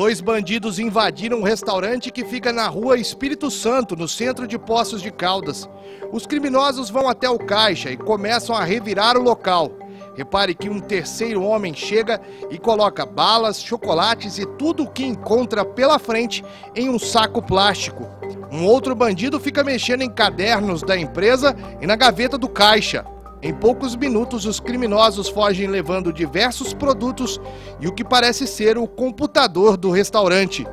Dois bandidos invadiram um restaurante que fica na rua Espírito Santo, no centro de Poços de Caldas. Os criminosos vão até o caixa e começam a revirar o local. Repare que um terceiro homem chega e coloca balas, chocolates e tudo o que encontra pela frente em um saco plástico. Um outro bandido fica mexendo em cadernos da empresa e na gaveta do caixa. Em poucos minutos, os criminosos fogem levando diversos produtos e o que parece ser o computador do restaurante.